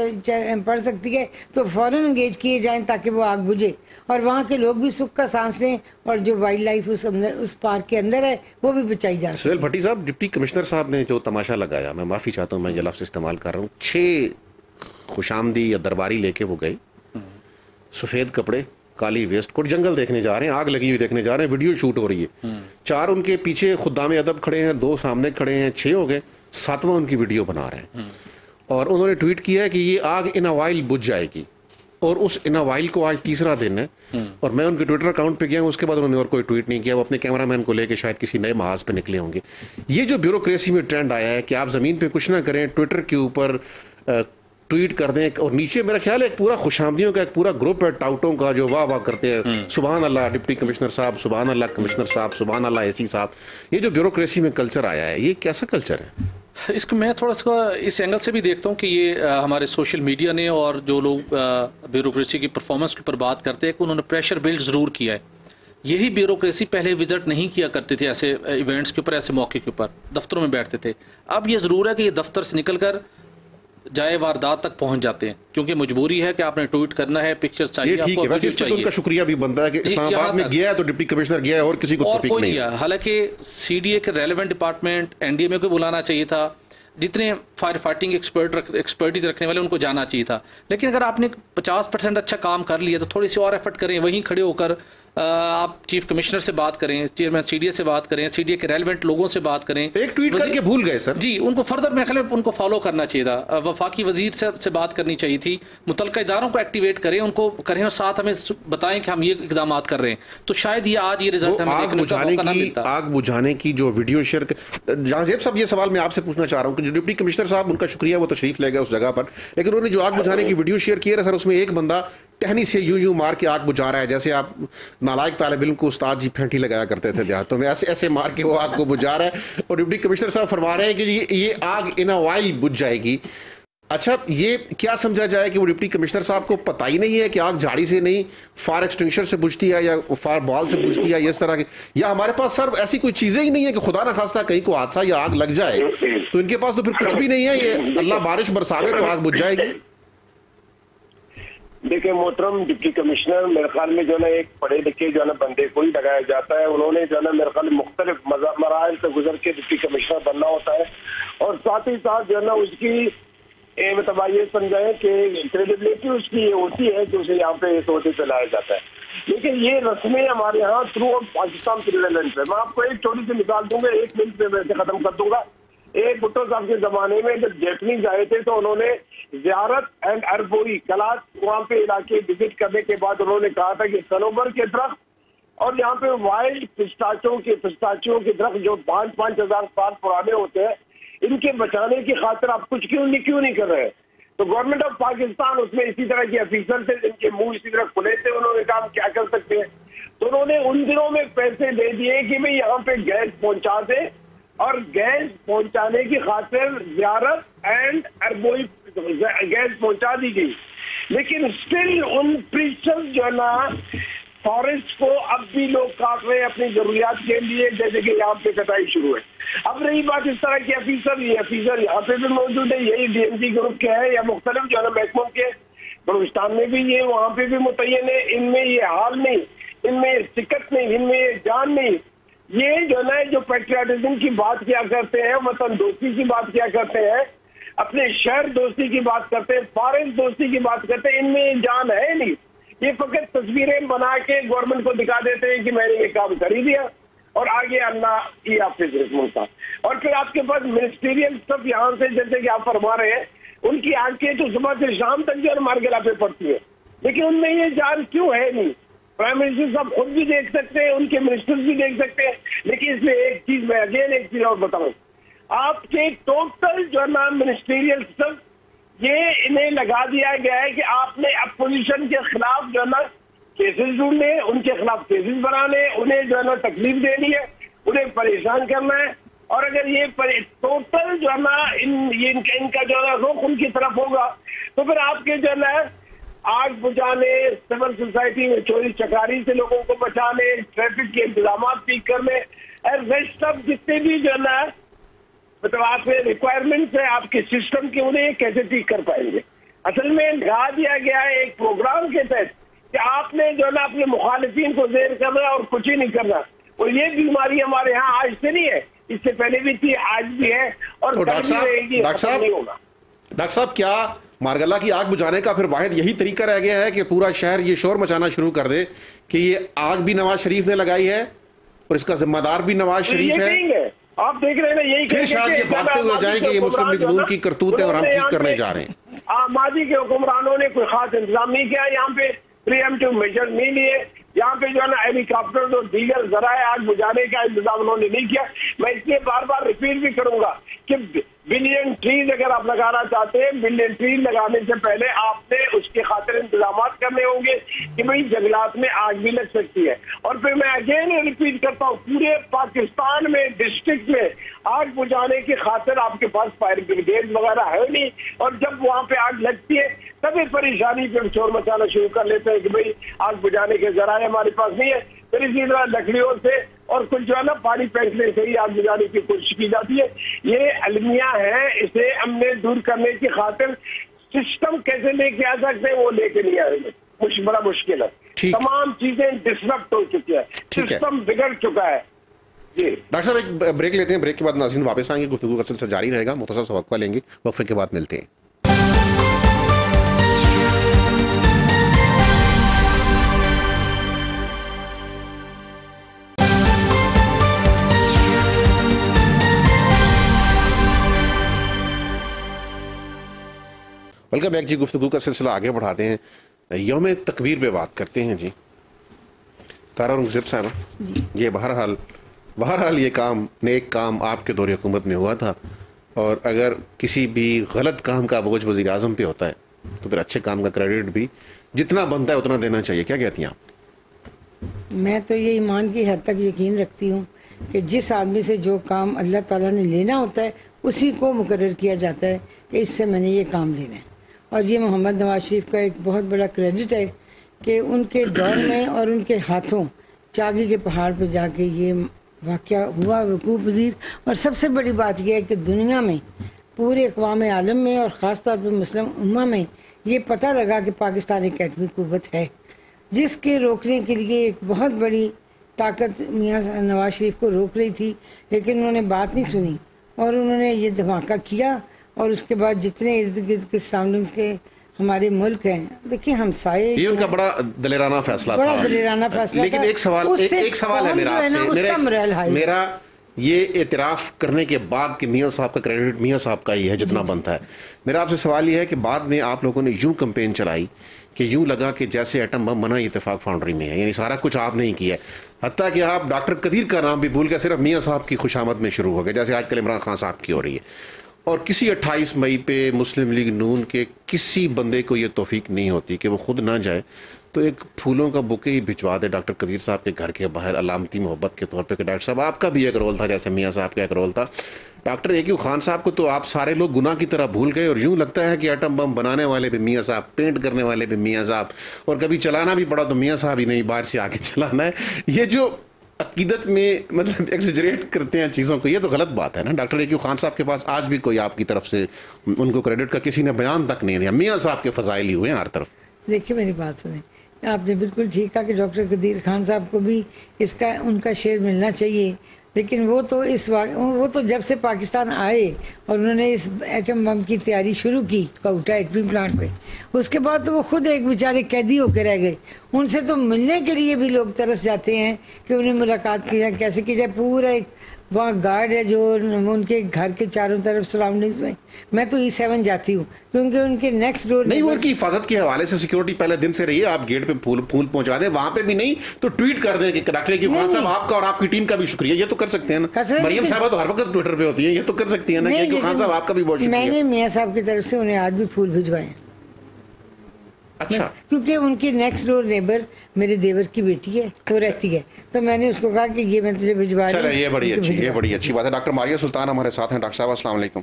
पड़ सकती है तो फ़ौरन एंगेज किए जाए ताकि वो आग बुझे। और वहाँ के लोग भी सुख का सांस लें और जो वाइल्ड लाइफ उस अंदर उस पार्क के अंदर है वो भी बचाई जाए सुहेल भट्टी साहब डिप्टी कमिश्नर साहब ने जो तमाशा लगाया मैं माफ़ी चाहता हूँ मैं ये लफ्ज़ इस्तेमाल कर रहा हूँ। छः खुशामदी या दरबारी लेके वो गए सफ़ेद कपड़े काली वेस्ट कोट जंगल देखने जा रहे हैं आग लगी हुई देखने जा रहे हैं वीडियो शूट हो रही है। चार उनके पीछे खुदा में अदब खड़े हैं दो सामने खड़े हैं छः हो गए सातवां उनकी वीडियो बना रहे हैं। और उन्होंने ट्वीट किया है कि ये आग इन अवाइल बुझ जाएगी। और उस इनावाइल को आज तीसरा दिन है। हम्म। और मैं उनके ट्विटर अकाउंट पे गया हूँ उसके बाद उन्होंने और कोई ट्वीट नहीं किया। वो अपने कैमरामैन को लेकर शायद किसी नए महाज पे निकले होंगे। ये जो ब्यूरोक्रेसी में ट्रेंड आया है कि आप ज़मीन पे कुछ ना करें ट्विटर के ऊपर ट्वीट कर दें और नीचे मेरा ख्याल है एक पूरा खुशामदियों का एक पूरा ग्रुप है टाउटों का जो वाह वाह करते हैं। हम्म। सुबह अल्लाह डिप्टी कमिश्नर साहब सुबह अल्लाह कमिश्नर साहब सुबह अल्लाह एसी साहब। ये जो ब्यूरोक्रेसी में कल्चर आया है ये कैसा कल्चर है? इसको मैं थोड़ा सा इस एंगल से भी देखता हूँ कि ये हमारे सोशल मीडिया ने और जो लोग ब्यूरोक्रेसी की परफॉर्मेंस के ऊपर बात करते हैं कि उन्होंने प्रेशर बिल्ड ज़रूर किया है। यही ब्यूरोक्रेसी पहले विज़िट नहीं किया करती थी ऐसे इवेंट्स के ऊपर, ऐसे मौके के ऊपर, दफ्तरों में बैठते थे। अब ये ज़रूर है कि ये दफ्तर से निकल कर जाए वारदात तक पहुँच जाते हैं। क्योंकि मजबूरी है कि आपने ट्वीट करना है पिक्चर चाहिए आपको है वैसे चाहिए। उनका शुक्रिया भी बनता है कि इस्लामाबाद में गया है तो डिप्टी कमिश्नर गया है और किसी को और कोई नहीं हालाँकि सीडीए के रेलेवेंट डिपार्टमेंट एनडीएमए को बुलाना चाहिए था। जितने फायर फाइटिंग एक्सपर्ट रख, एक्सपर्टीज रखने वाले उनको जाना चाहिए था। लेकिन अगर आपने 50 परसेंट अच्छा काम कर लिया तो थोड़ी सी और एफर्ट करें वहीं खड़े होकर आप चीफ कमिश्नर से बात करें चेयरमैन सीडीए से बात करें सीडीए के रेलिवेंट लोगों से बात करें। एक ट्वीट करके भूल गए सर। जी उनको फर्दर मेरे ख्याल में उनको फॉलो करना चाहिए था। वफाकी वज़ीर से, से बात करनी चाहिए थी। मुतल इदारों को एक्टिवेट करें उनको करें और साथ हमें बताएँ कि हम ये इकदाम कर रहे हैं। तो शायद ये आज ये रिज़ल्ट हमें आग बुझाने की आग बुझाने की जो वीडियो शेयर जहांजेब साहब ये सवाल मैं आपसे पूछना चाह रहा हूँ कि जो डिप्टी कमिश्नर साहब उनका शुक्रिया वो तशरीफ़ ले गए उस जगह पर। लेकिन उन्होंने जो आग बुझाने की वीडियो शेयर किया सर उसमें एक बंदा टहनी से यूँ यूँ मार के आग बुझा रहा है, जैसे आप नालायक तालब इल्म को उस्ताद जी फेंटी लगाया करते थे देहातों में, ऐसे ऐसे मार के वो आग को बुझा रहा है। और डिप्टी कमिश्नर साहब फरमा रहे हैं कि ये ये आग इन ऑयल बुझ जाएगी। अच्छा ये क्या समझा जाए कि वो डिप्टी कमिश्नर साहब को पता ही नहीं है कि आग झाड़ी से नहीं, फायर एक्सटेंशन से बुझती है या फायर बॉल से बुझती है इस तरह की, या हमारे पास सर ऐसी कोई चीज़ें ही नहीं है कि खुदा ना खास्ता कहीं को हादसा या आग लग जाए। तो इनके पास तो फिर कुछ भी नहीं है, ये अल्लाह बारिश बरसा दे तो आग बुझ जाएगी। देखिए, मोहतरम डिप्टी कमिश्नर मेरे ख्याल में जो है ना एक पढ़े लिखे जो है ना बंदे को ही लगाया जाता है। उन्होंने जो है ना मेरे ख्याल मुख्तलिफ़ मराहल से गुजर के डिप्टी कमिश्नर बनना होता है। और साथ ही साथ जो है ना उसकी मतलब ये समझाएँ कि क्रेडिबिलिटी उसकी ये होती है कि उसे यहाँ पे इस पे लाया जाता है। लेकिन ये रस्में हमारे यहाँ थ्रू आउट पाकिस्तान प्रिवेलेंस है। मैं आपको एक छोटी सी निकाल दूँगा, एक मिनट में वैसे खत्म कर दूँगा। एक भुट्टो साहब के जमाने में जब जैपनीज आए थे तो उन्होंने जियारत एंड अरबोई कलाश वहाँ पे इलाके विज़िट करने के बाद उन्होंने कहा था कि सनोबर के दरख्त और यहाँ पे वाइल्ड पिस्ताचों के पिस्ताचियों के दरख्त जो पाँच पाँच हज़ार साल पुराने होते हैं, इनके बचाने की खातिर आप कुछ क्यों नहीं क्यों नहीं कर रहे तो गवर्नमेंट ऑफ़ पाकिस्तान उसमें इसी तरह के अफीसर थे, जिनके मुँह इसी तरह खुले थे, उन्होंने काम क्या कर सकते हैं? तो उन्होंने उन दिनों में पैसे दे दिए कि भाई यहाँ पे गैस पहुँचा दे और गैस पहुँचाने की खातिर जियारत एंड अरबोई गैस पहुँचा दी गई। लेकिन स्टिल उन प्रीचर्स जो है ना फॉरेस्ट को अब भी लोग काट रहे हैं अपनी जरूरियात के लिए, जैसे कि यहाँ पे कटाई शुरू है। अब रही बात इस तरह की अफीसर ये अफीसर यहाँ पे भी मौजूद है, यही डीएमसी ग्रुप के हैं, या मुख्तलिफ़ जो है ना महकमों के बलूचिस्तान में भी ये, वहाँ पे भी मुतन है। इनमें ये हाल नहीं, इनमें ये सिकत नहीं, इनमें ये जान नहीं। ये जो है ना जो पेट्रियाटिज्म की बात किया करते हैं, वतन दोस्ती की बात किया करते हैं, अपने शहर दोस्ती की बात करते हैं फॉरेन दोस्ती की बात करते हैं, इनमें जान है नहीं। ये फकत तस्वीरें बना के गवर्नमेंट को दिखा देते हैं कि मैंने ये काम कर ही दिया। और आगे अल्लाह ये आपसे था और फिर आपके पास मिनिस्टीरियल सब यहाँ से, जैसे कि आप फरमा रहे हैं, उनकी आँखें तो सुबह से शाम तक जो है मार पे पड़ती है। लेकिन उनमें ये जान क्यों है नहीं? प्राइम मिनिस्टर साहब खुद भी देख सकते हैं, उनके मिनिस्टर्स भी देख सकते हैं, लेकिन इसमें एक चीज़ मैं अगेन एक चीज़ और बताऊँ। आपके टोटल जो है ना मिनिस्टीरियल सब ये इन्हें लगा दिया गया है कि आपने अपोजिशन के खिलाफ जो है ना केसेस ढूँढने उनके खिलाफ केसेस बनाने, उन्हें जो है ना तकलीफ़ देनी है, उन्हें परेशान करना है। और अगर ये टोटल जो है ना इन इनका जो है ना रुख उनकी तरफ़ होगा तो फिर आपके जो है ना आग बुझाने सिविल सोसाइटी में चोरी चकारी से लोगों को बचाने ट्रैफ़िक के इंतज़ाम ठीक करने और रेस्ट ऑफ़ जितने भी जो है ना मतलब आपके रिक्वायरमेंट्स है आपके सिस्टम के उन्हें कैसे ठीक कर पाएँगे? असल में लगा दिया गया है एक प्रोग्राम के तहत कि आपने जो है ना अपने मुखालिफिन को जेर करना और कुछ ही नहीं करना। और ये बीमारी हमारे यहाँ आज से नहीं है इससे पहले भी थी आज भी है और तो डॉक्टर साहब डॉक्टर साहब डॉक्टर साहब क्या मारगला की आग बुझाने का फिर वाहिद यही तरीका रह गया है कि पूरा शहर ये शोर मचाना शुरू कर दे कि ये आग भी नवाज़ शरीफ ने लगाई है और इसका जिम्मेदार भी नवाज़ तो शरीफ है। आप देख रहे हैं यही फिर शायद ये भागते हुए जाएँ कि ये मुस्लिम लीग नून की करतूत है और हम ठीक करने जा रहे हैं। आबादी के हुक्मरानों ने कोई खास इंतज़ाम नहीं किया यहाँ पे प्रियमटिव मेजर नहीं लिए। यहाँ पे जो है ना हेलीकॉप्टर और दीगर जराए आग बुझाने का इंतज़ाम उन्होंने नहीं किया। मैं इसलिए बार बार रिपीट भी करूँगा कि बिलियन ट्रीज अगर आप लगाना चाहते हैं बिलियन ट्रीज लगाने से पहले आपने उसके खातिर इंतज़ाम करने होंगे कि भाई जंगलात में आग भी लग सकती है। और फिर मैं अगेन रिपीट करता हूँ, पूरे पाकिस्तान में डिस्ट्रिक्ट में आग बुझाने की खातिर आपके पास फायर ब्रिगेड वगैरह है नहीं। और जब वहाँ पे आग लगती है, तभी परेशानी फिर शोर मचाना शुरू कर लेते हैं कि भाई आग बुझाने के जराए हमारे पास नहीं है। फिर इसी तरह लकड़ियों से और कुछ जो है ना पानी फेंकने से ही आग बुझाने की कोशिश की जाती है। ये अलमिया है इसे हमने दूर करने की खातिर सिस्टम कैसे लेके आ सकते हैं वो लेके नहीं आएँगे कुछ बड़ा मुश्किल है। तमाम चीज़ें डिसरप्ट हो चुकी है। सिस्टम बिगड़ चुका है। जी। डॉक्टर साहब एक ब्रेक लेते हैं। ब्रेक के बाद नाजिन वापस आएँगे। गुफ्तु का सिलसिला जारी रहेगा। मुख्तर सा वक्फा लेंगे। वक्फे के बाद मिलते हैं। वेलकम बैक जी गुफ्तु का सिलसिला आगे बढ़ाते हैं। योम तकबीर पे बात करते हैं जी। तारा रंगजेब साहब ये बहरहाल बहरहाल ये काम नेक काम आपके दौर हुकूमत में हुआ था। और अगर किसी भी गलत काम का बोझ वजी अजम पे होता है तो फिर अच्छे काम का क्रेडिट भी जितना बनता है उतना देना चाहिए। क्या कहती हैं आप? मैं तो ये ईमान की हद तक यकीन रखती हूँ कि जिस आदमी से जो काम अल्लाह ताला ने लेना होता है उसी को मुकर्र किया जाता है कि इससे मैंने ये काम लेना है। और ये मोहम्मद नवाज़ शरीफ का एक बहुत बड़ा क्रेडिट है कि उनके दौर में और उनके हाथों चागी के पहाड़ पर जाके ये वाक़ हुआ वकूफ़ पजीर और सबसे बड़ी बात यह है कि दुनिया में, पूरे अकवाम आलम में और ख़ास तौर पर मुस्लिम उम्मा में ये पता लगा कि पाकिस्तान एटमी कुत है, जिसके रोकने के लिए एक बहुत बड़ी ताकत मियाँ नवाज़ शरीफ को रोक रही थी, लेकिन उन्होंने बात नहीं सुनी और उन्होंने ये धमाका किया और उसके बाद जितने इर्द गिर्द के सराउंडिंग्स के हमारे मुल्क हैं देखिए हमसाए ये उनका बड़ा दलेराना फैसला बड़ा था। दलेराना फैसला लेकिन था। एक सवाल एक, एक सवाल है मेरा है आपसे। मेरा है। मेरा ये एतराफ करने के बाद कि मियाँ साहब का क्रेडिट मियाँ साहब का ही है जितना बनता है। मेरा आपसे सवाल ये है कि बाद में आप लोगों ने यूँ कंपेन चलाई कि यूँ लगा कि जैसे एटम बम बना इतफाक फाउंड्री में है। यानी सारा कुछ आप नहीं किया हत्या कि आप डॉक्टर कदीर का नाम भी भूल गया सिर्फ़ मियाँ साहब की खुशामद में शुरू हो गया जैसे आजकल इमरान खान साहब की हो रही है। और किसी 28 मई पे मुस्लिम लीग नून के किसी बंदे को ये तोफीक नहीं होती कि वो खुद ना जाए तो एक फूलों का बुके ही भिजवा दे डॉक्टर कदीर साहब के घर के बाहर, अलामती मोहब्बत के तौर पे कि डॉक्टर साहब, आपका भी एक रोल था जैसे मियाँ साहब का एक रोल था। डॉक्टर ए खान साहब को तो आप सारे लोग गुनाह की तरह भूल गए और यूँ लगता है कि एटम बम बनाने वाले भी मियाँ साहब, पेंट करने वाले भी मियाँ साहब, और कभी चलाना भी पड़ा तो मियाँ साहब ही नहीं, बाहर से आके चलाना है। ये जो अकीदत में मतलब एक्सजरेट करते हैं चीज़ों को, ये तो गलत बात है ना। डॉक्टर ए खान साहब के पास आज भी कोई आपकी तरफ़ से, उनको क्रेडिट का किसी ने बयान तक नहीं दिया। मियाँ साहब के फजाइल ही हुए हैं हर तरफ़। देखिए, मेरी बात सुने। आपने बिल्कुल ठीक कहा कि डॉक्टर कदीर खान साहब को भी इसका, उनका शेयर मिलना चाहिए। लेकिन वो तो इस वो तो जब से पाकिस्तान आए और उन्होंने इस एटम बम की तैयारी शुरू की काउटा एटमी प्लांट पे, उसके बाद तो वो खुद एक बेचारे कैदी होकर रह गए। उनसे तो मिलने के लिए भी लोग तरस जाते हैं कि उन्हें मुलाकात की जाए, कैसे की जाए, पूरा एक वहाँ गार्ड है जो उनके घर के चारों तरफ़ सराउंडिंग्स में। मैं तो ई सेवन जाती हूँ क्योंकि उनके नेक्स्ट डोर नहीं वो उनकी हिफाजत के हवाले से सिक्योरिटी पहले दिन से रही है। आप गेट पे फूल फूल पहुँचा दें। वहाँ पे भी नहीं तो ट्वीट कर दें कि डॉक्टर की खान साहब आपका और आपकी टीम का भी शुक्रिया। ये तो कर सकते हैं ना। मरियम साहब तो हर वक्त ट्विटर पे होती है। ये तो कर सकती है ना खान साहब आपका भी बहुत शुक्रिया। मैंने मियाँ साहब की तरफ़ से उन्हें आज भी फूल भिजवाए अच्छा। क्योंकि उनकी नेक्स्ट डोर नेबर मेरे देवर की बेटी है तो अच्छा। रहती है। तो मैंने उसको कहा कि ये मैं तुझे भिजवा चलो ये बड़ी अच्छी ये बड़ी अच्छी बात है। डॉक्टर मारिया सुल्तान हमारे साथ हैं। डॉक्टर साहब अस्सलाम वालेकुम।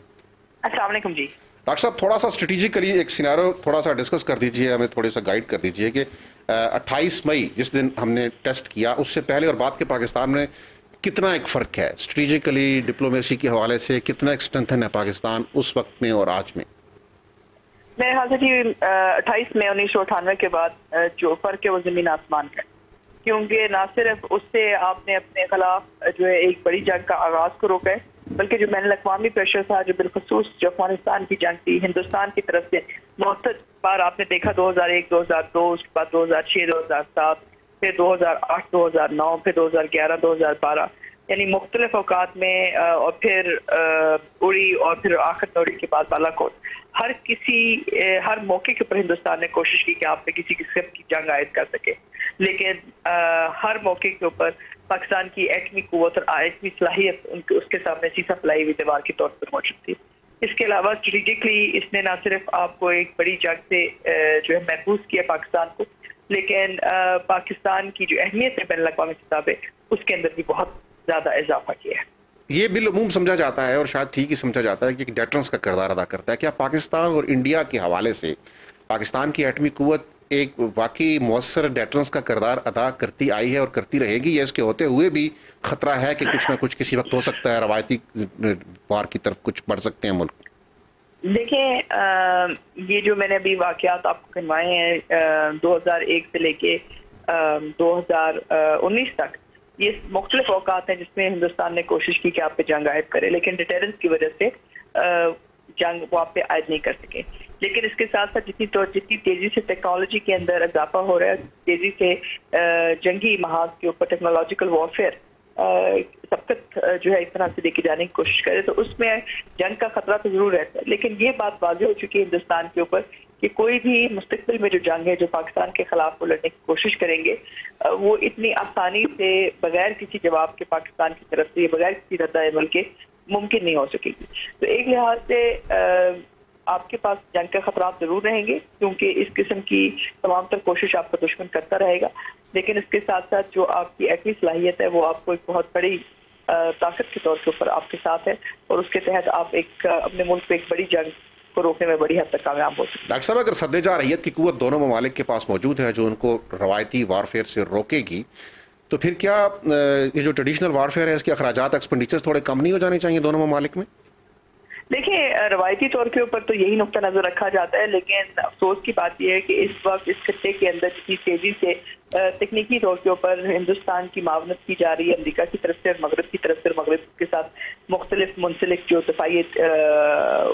अस्सलाम वालेकुम जी। डॉक्टर साहब थोड़ा सा स्ट्रेटेजिकली एक सिनारो थोड़ा सा डिस्कस कर दीजिए हमें थोड़ा सा गाइड कर दीजिए कि अट्ठाईस मई जिस दिन हमने टेस्ट किया उससे पहले और बाद के पाकिस्तान में कितना एक फ़र्क है? स्ट्रेटेजिकली डिप्लोमेसी के हवाले से कितना एक स्ट्रेंथन है पाकिस्तान उस वक्त में और आज में? मेरे ख्याल से जी अट्ठाईस मई उन्नीस सौ अठानवे के बाद जो फ़र्क है वो ज़मीन आसमान का क्योंकि ना सिर्फ़ उससे आपने अपने खिलाफ जो है एक बड़ी जंग का आगाज़ को रोका है बल्कि जो मैंने अवी प्रेशर था जो बिलखसूस जो अफ़गानिस्तान की जंग थी हिंदुस्तान की तरफ़ से बहुत बार आपने देखा 2001, 2002 उसके बाद 2006, 2007 फिर 2008, 2009 फिर 2011, 2012 यानी मुख्तलिफ़ अवकात में और फिर उड़ी और फिर आखिर दौड़ी के बाद बालाकोट। हर किसी हर मौके के ऊपर हिंदुस्तान ने कोशिश की कि आप पे किसी किस्म की जंग आयद कर सके। लेकिन हर मौके के ऊपर पाकिस्तान की एटमी कुत और एटमी सलाहियत उनके, उसके सामने सीसा फलाई हुई दीवार के तौर पर मौजूद थी। इसके अलावा स्ट्रेटिकली इसने ना सिर्फ़ आपको एक बड़ी जंग से जो है महफूज किया पाकिस्तान को, लेकिन पाकिस्तान की जो अहमियत है बैन अवी सतह उसके अंदर भी बहुत ज़्यादा इजाफा किया है। ये बिलूम समझा जाता है और शायद ठीक ही समझा जाता है कि डेटरेंस का किरदार अदा करता है। क्या पाकिस्तान और इंडिया के हवाले से पाकिस्तान की एटमी कुत एक वाकई मौसर डेटरेंस का किरदार अदा करती आई है और करती रहेगी? या इसके होते हुए भी खतरा है कि कुछ ना कुछ किसी वक्त हो सकता है रवायती वार की तरफ़ कुछ बढ़ सकते हैं मुल्क? देखें ये जो मैंने अभी वाकयात आपको करवाए हैं दो हज़ार एक से लेके दो हज़ार उन्नीस तक ये मुख्तलिफ़ अवकात हैं जिसमें हिंदुस्तान ने कोशिश की कि आप पे जंग आयद करे, लेकिन डिटेरेंस की वजह से जंग वो आप पे आयद नहीं कर सके। लेकिन इसके साथ साथ जितनी तो जितनी तेज़ी से टेक्नोलॉजी के अंदर इजाफा हो रहा है, तेज़ी से जंगी महाज के ऊपर टेक्नोलॉजिकल वॉरफेयर सबकत जो है इस तरह से लेके जाने की कोशिश करे तो उसमें जंग का खतरा तो ज़रूर रहता है। लेकिन ये बात वाजह हो चुकी है हिंदुस्तान के ऊपर कि कोई भी मुस्तबिल में जो जंग है, जो पाकिस्तान के खिलाफ वो लड़ने की कोशिश करेंगे वो इतनी आसानी से बगैर किसी जवाब के पाकिस्तान की तरफ़ से बगैर किसी रद्दा अमल के मुमकिन नहीं हो सकेगी। तो एक लिहाज से आपके पास जंग के खतरा ज़रूर रहेंगे, क्योंकि इस किस्म की तमाम तर कोशिश आपका दुश्मन करता रहेगा। लेकिन इसके साथ साथ जो आपकी एटमी सलाहियत है, वो आपको एक बहुत बड़ी ताकत के तौर के ऊपर आपके साथ है, और उसके तहत आप एक अपने मुल्क पे एक बड़ी जंग को रोकने में बड़ी हद तक कामयाब हो सकते डॉक्टर साहब अगर सदे जा रहीत की कुत दोनों ममालिक के पास मौजूद है जो उनको रवायती वारफेयर से रोकेगी तो फिर क्या ये जो ट्रेडिशनल वारफेयर है इसके अखराज एक्सपेंडिचर थोड़े कम नहीं हो जाने चाहिए दोनों ममालिक में? देखिए रवायती तौर के ऊपर तो यही नुकता नज़र रखा जाता है लेकिन अफसोस की बात यह है कि इस वक्त इस खत्े के अंदर जितनी तेज़ी से तकनीकी तौर के ऊपर हिंदुस्तान की मावनत की जा रही है, अमरीका की तरफ़ से और मगरब की तरफ़ से मगरब के साथ मुख्तलिफ़ मुंसलिक जो दफाई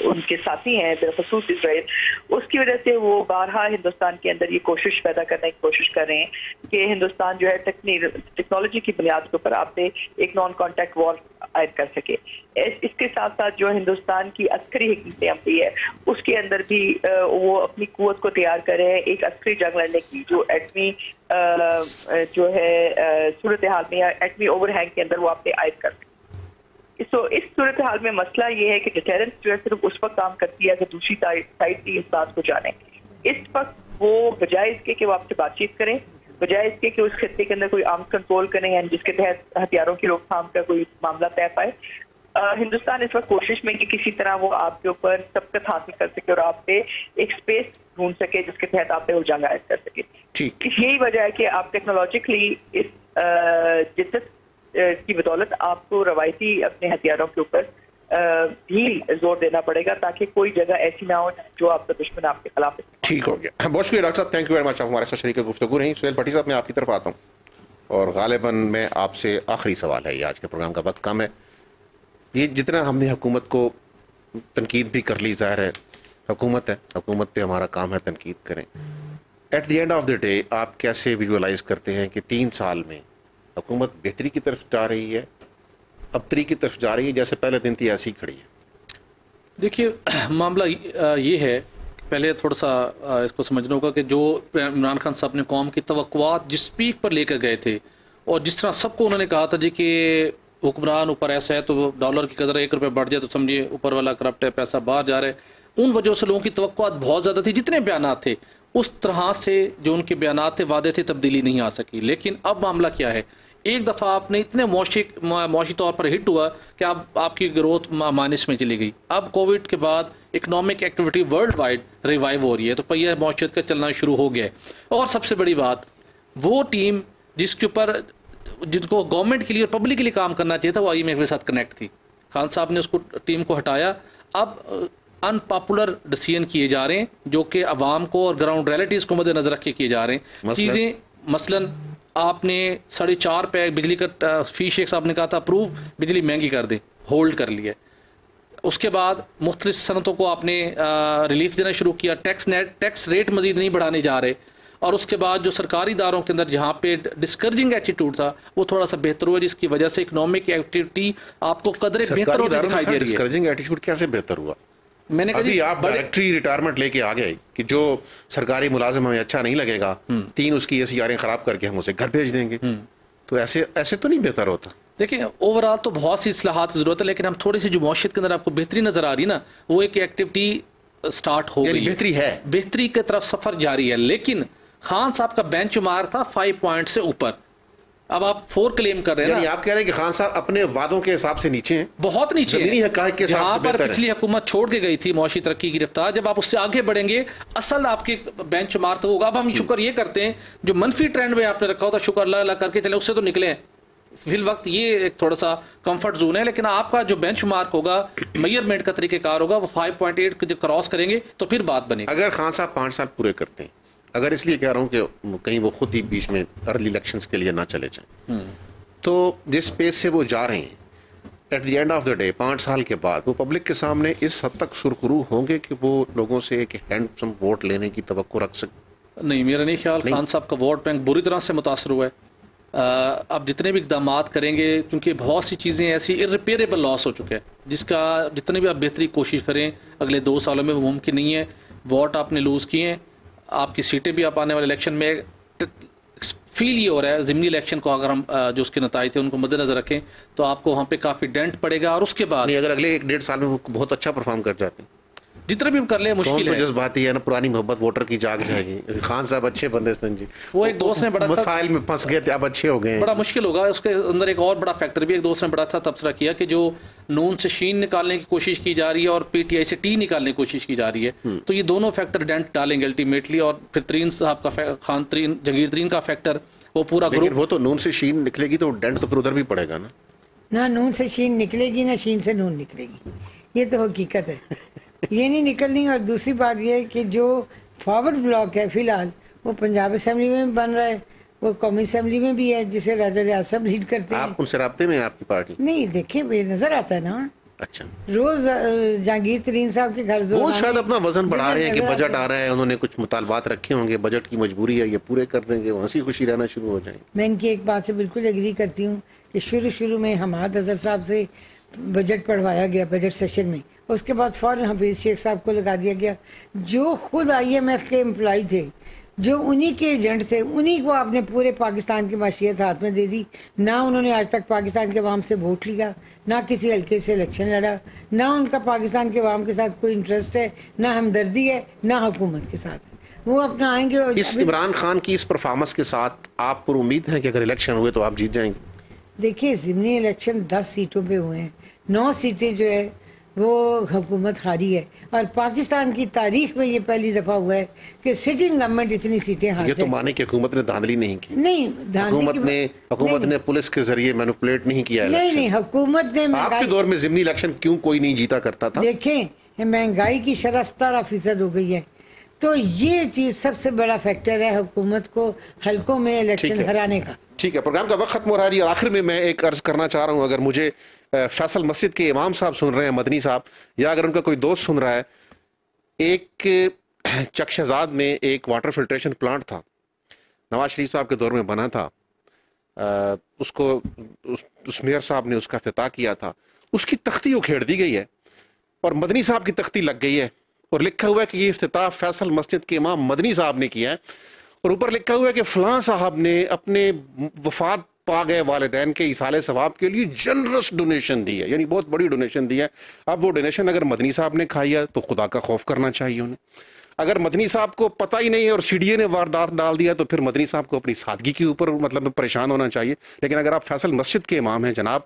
उनके साथी हैं बिलखसूस इसराइल, उसकी वजह से वो बारहा हिंदुस्तान के अंदर ये कोशिश पैदा करने की कोशिश कर रहे हैं कि हिंदुस्तान जो है टेक्नोलॉजी की बुनियाद के ऊपर आपसे एक नॉन कॉन्टैक्ट वॉर आयद कर सके। इसके साथ साथ जो हिंदुस्तान की अस्करी हमत अमली है, उसके अंदर भी वो अपनी कुत को तैयार करे एक अस्करी जंग लड़ने की, जो एटमी जो है सूरत हाल में या एटमी ओवरहैंग के अंदर वो आपने आयद कर तो इस सूरत हाल में मसला ये है कि डिटेरेंस जो है सिर्फ़ उस वक्त काम करती है, अगर दूसरी साइड की इस बात को जाने। इस वक्त वो बजाय इसके कि वो आपसे बातचीत करें, बजाय इसके कि उस खत्े के अंदर कोई आर्म्स कंट्रोल करें, यानी जिसके तहत हथियारों की रोकथाम का कोई मामला तय पाए। हिंदुस्तान इस वक्त कोशिश में कि किसी तरह वो आपके ऊपर सबकत हासिल कर सके और आप पे एक स्पेस ढूंढ सके जिसके तहत आप पे जंग आयद कर सके। ठीक। यही वजह है कि आप टेक्नोलॉजिकली इस जिद्दत की बदौलत आपको रवायती अपने हथियारों के ऊपर भी ज़ोर देना पड़ेगा ताकि कोई जगह ऐसी ना हो जो आपका दुश्मन आपके खिलाफ ठीक हो गया। बहुत शुक्रिया डॉक्टर साहब। थैंक यू वेरी मच आप हमारे साथ शरीक गुफ्तु रही। सुहेल भट्टी साहब मैं आपकी तरफ़ आता हूँ। और गालिबा मैं आपसे आखिरी सवाल है। ये आज के प्रोग्राम का वक्त कम है। ये जितना हमने हुकूमत को तनकीद भी कर ली, ज़ाहिर है, हुकूमत है, हुकूमत पे हमारा काम है तनकीद करें। At the end of the day आप कैसे विजुअलाइज करते हैं कि तीन साल में हुकूमत बेहतरी की तरफ़ जा रही है, अबतरी की तरफ़ जा रही है, जैसे पहले दिन थी, ऐसी खड़ी है? देखिए, मामला ये है, पहले थोड़ा सा इसको समझना होगा कि जो इमरान खान साहब ने कौम की तो जिस पीक पर लेकर गए थे, और जिस तरह सबको उन्होंने कहा था जी कि हुक्मरान ऊपर ऐसा है तो डॉलर की कदर एक रुपये बढ़ जाए तो समझिए ऊपर वाला करप्ट है, पैसा बाहर जा रहा है। उन वजह से लोगों की तो बहुत ज़्यादा थी, जितने बयान थे, उस तरह से जो उनके बयान थे, वादे थे, तब्दीली नहीं आ सकी। लेकिन अब मामला क्या है? एक दफ़ा आपने इतने मौशी तौर पर हिट हुआ कि अब आपकी ग्रोथ माइनस में चली गई। अब कोविड के बाद economic activity world wide revive हो रही है तो पहिया मौशियत का चलना शुरू हो गया और सबसे बड़ी बात, वो टीम जिसके ऊपर जिनको गवर्नमेंट के लिए और पब्लिक के लिए काम करना चाहिए था वो आई के साथ कनेक्ट थी। खान साहब ने उसको टीम को हटाया। अब अनपॉपुलर डिसीज़न किए जा रहे हैं जो कि अवाम को और ग्राउंड रियलिटीज़ को मद्देनजर रख के किए जा रहे हैं। चीज़ें मसलन आपने साढ़े चार पे बिजली का फ़ी शेख साहब ने कहा था अप्रूव बिजली महँगी कर दे होल्ड कर लिया उसके बाद मुख्तलिफ़ सनतों को आपने रिलीफ देना शुरू किया। टैक्स नेट टैक्स रेट मजीद नहीं बढ़ाने जा रहे। और उसके बाद जो सरकारी इदारों के अंदर जहाँ पे डिस्करेजिंग एटीट्यूड था वो थोड़ा सा बेहतर हुआ जिसकी वजह से इकोनॉमिक एक्टिविटी आपको कदर बेहतर होती दिखाई दे रही है। डिस्करेजिंग एटीट्यूड कैसे बेहतर हुआ? मैंने अभी आप डायरेक्टरी रिटायरमेंट लेके आ गए कि जो सरकारी मुलाजिम हमें अच्छा नहीं लगेगा हम्म। तीन उसकी ऐसी यारें खराब करके हम उसे घर भेज देंगे। हम्म। तो ऐसे ऐसे तो नहीं बेहतर होता? देखिए ओवरऑल तो बहुत सी असलाहत की ज़रूरत है लेकिन हम थोड़ी सी जो मुशियत के अंदर आपको बेहतरी नज़र आ रही है ना वो एक एक्टिविटी स्टार्ट हो गई बेहतरी है। बेहतरी की तरफ़ सफ़र जारी है लेकिन खान साहब का बेंच मार था फाइव पॉइंट से ऊपर। अब आप फोर क्लेम कर रहे हैं आप कह रहे हैं कि खान साहब अपने वादों के हिसाब से नीचे हैं। बहुत नीचे है। के जहाँ पर पिछली हुकूमत छोड़ के गई थी मौशी तरक्की की रफ्तार। जब आप उससे आगे बढ़ेंगे असल आपके बेंच मार तो होगा। अब हम शुक्र ये करते हैं जो मनफी ट्रेंड में आपने रखा होता शुक्र अल्लाह अल्लाह करके चले उससे तो निकले फिल वक्त ये एक थोड़ा सा कंफर्ट जोन है लेकिन आपका जो बेंच मार्क होगा मेयरमेंट का तरीकेकार होगा वो 5.8 एट क्रॉस करेंगे तो फिर बात बनेगी। अगर खान साहब पाँच साल पूरे करते हैं अगर इसलिए कह रहा हूँ कि कहीं वो खुद ही बीच में अर्ली इलेक्शंस के लिए ना चले जाएँ। हम्म। तो जिस पेस से वो जा रहे हैं at the end of the day पाँच साल के बाद वो पब्लिक के सामने इस हद तक सुरखरू होंगे कि वो लोगों से एक हैंडसम वोट लेने की तो रख सक? नहीं मेरा नहीं ख्याल खान साहब का वोट बैंक बुरी तरह से मुतासर हुआ है। अब जितने भी इकदाम करेंगे क्योंकि बहुत सी चीज़ें ऐसी इरिपेरेबल लॉस हो चुके हैं जिसका जितनी भी आप बेहतरी कोशिश करें अगले दो सालों में वो मुमकिन नहीं है। वोट आपने लूज़ किए हैं। आपकी सीटें भी आप आने वाले इलेक्शन में फील ये हो रहा है, ज़िमनी इलेक्शन को अगर हम जो उसके नतज थे, उनको मद्देनजर रखें तो आपको वहाँ पे काफ़ी डेंट पड़ेगा और उसके बाद अगर अगले एक डेढ़ साल में बहुत अच्छा परफॉर्म कर जाते हैं। जितना भी हम कर ले मुश्किल है। बात ही है ना पुरानी मोहब्बत वोटर की जाग जाएगी। खान साहब अच्छे बंदे सन जी। वो एक दोस्त ने बड़ा मसाइल में फंस गए थे अब अच्छे हो गए बड़ा मुश्किल होगा उसके अंदर एक और बड़ा फैक्टर भी एक दोस्त ने बड़ा था तबसरा किया कि जो नून से शीन निकालने की कोशिश की जा रही है और पीटीआई से टी निकालने की कोशिश की जा रही है हम्म। तो ये दोनों फैक्टर डेंट डालेंगे अल्टीमेटली और फिर तरीन साहब का खान तरीन जंगीर तरीन का फैक्टर वो पूरा ग्रुप वो तो नून से शीन निकलेगी तो डेंट तो फिर उधर भी पड़ेगा ना। ना नून से शीन निकलेगी ना शीन से नून निकलेगी। ये तो हकीकत है। ये नहीं निकलनी। और दूसरी बात ये है कि जो फॉरवर्ड ब्लॉक है फ़िलहाल वो पंजाब असेंबली में बन रहा है वो कौमी असेंबली में भी है जिसे राजा रियाज साहब लीड करते हैं। आप उनसे रबते में आपकी पार्टी नहीं देखिए नज़र आता है ना। अच्छा। रोज जहांगीर तरीन साहब के घर वो शायद अपना वज़न बढ़ा रहे हैं कि बजट आ रहा है उन्होंने कुछ मुतालबात रखे होंगे बजट की मजबूरी है ये पूरे कर देंगे हँसी खुशी रहना शुरू हो जाएँगे। मैं इनकी एक बात से बिल्कुल एग्री करती हूँ कि शुरू शुरू में हमाद अजहर साहब से बजट पढ़वाया गया बजट सेशन में। उसके बाद फ़ौरन हफीज़ शेख साहब को लगा दिया गया। जो खुद आईएमएफ के एम्प्लॉय थे जो उन्हीं के एजेंट थे उन्हीं को आपने पूरे पाकिस्तान की माशियत हाथ में दे दी। ना उन्होंने आज तक पाकिस्तान के अवाम से वोट लिया ना किसी हल्के से इलेक्शन लड़ा ना उनका पाकिस्तान के अवाम के साथ कोई इंटरेस्ट है ना हमदर्दी है ना हुकूमत के साथ वो अपना आएँगे और इस इमरान खान की इस परफॉर्मेंस के साथ आप पर उम्मीद है कि अगर इलेक्शन हुए तो आप जीत जाएँगे? देखिए ज़िमनी इलेक्शन दस सीटों पे हुए हैं। नौ सीटें जो है वो हुकूमत हारी है। और पाकिस्तान की तारीख में ये पहली दफ़ा हुआ है कि सिटिंग गवर्नमेंट इतनी सीटें ये हारते तो माने कि हुकूमत ने धांधली नहीं की। नहीं हुकूमत ने हुकूमत ने पुलिस के ज़रिए मैनिपुलेट नहीं किया नहीं नहीं हुकूमत ने आपके दौर में जिमनी इलेक्शन क्यों कोई नहीं जीता करता था? देखें महँगाई की शरह सतारह फ़ीसद हो गई है। तो ये चीज़ सबसे बड़ा फैक्टर है हुकूमत को हलकों में इलेक्शन। हराने का ठीक है प्रोग्राम का वक्त खत्म हो रहा है और आखिर में मैं एक अर्ज़ करना चाह रहा हूँ अगर मुझे फैसल मस्जिद के इमाम साहब सुन रहे हैं मदनी साहब या अगर उनका कोई दोस्त सुन रहा है एक चकशजाद में एक वाटर फिल्ट्रेशन प्लांट था नवाज़ शरीफ साहब के दौर में बना था अ, उसको उस, उस मेयर साहब ने उसका अफ्ताह किया था उसकी तख्ती उखेड़ दी गई है और मदनी साहब की तख्ती लग गई है और लिखा हुआ है कि ये अफ्ताह फैसल मस्जिद के इमाम मदनी साहब ने किया है। और ऊपर लिखा हुआ है कि फलां साहब ने अपने वफात पा गए वालदेन के इसाले सवाब के लिए जनरस डोनेशन दी है। यानी बहुत बड़ी डोनेशन दी है। अब वो डोनेशन अगर मदनी साहब ने खाई है तो खुदा का खौफ करना चाहिए उन्हें। अगर मदनी साहब को पता ही नहीं है और सीडीए ने वारदात डाल दिया तो फिर मदनी साहब को अपनी सादगी के ऊपर मतलब परेशान होना चाहिए। लेकिन अगर आप फैसल मस्जिद के इमाम हैं जनाब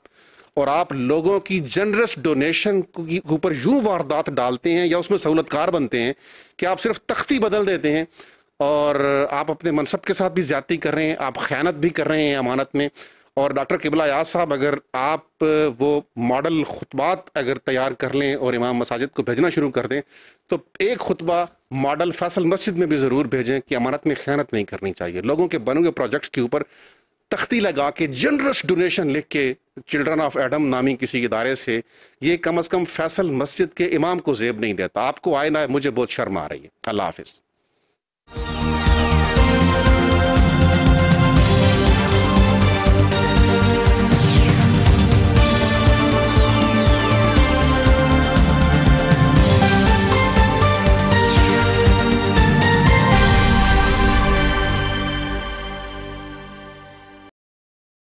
और आप लोगों की जनरस डोनेशन के ऊपर यूँ वारदात डालते हैं या उसमें सहूलतकार बनते हैं कि आप सिर्फ़ तख्ती बदल देते हैं और आप अपने मनसब के साथ भी ज्यादती कर रहे हैं, आप खयानत भी कर रहे हैं अमानत में। और डॉक्टर किबला याज साहब, अगर आप वो मॉडल खुतबात अगर तैयार कर लें और इमाम मसाजिद को भेजना शुरू कर दें तो एक खुतबा मॉडल फैसल मस्जिद में भी ज़रूर भेजें कि अमानत में खयानत नहीं करनी चाहिए। लोगों के बने हुए प्रोजेक्ट्स के ऊपर तख्ती लगा के जनरस डोनेशन लिख के चिल्ड्रन ऑफ़ एडम नामी किसी इदारे से, ये कम अज़ कम फैसल मस्जिद के इमाम को जेब नहीं देता। आपको आए ना, मुझे बहुत शर्म आ रही है। अल्लाह हाफिज़।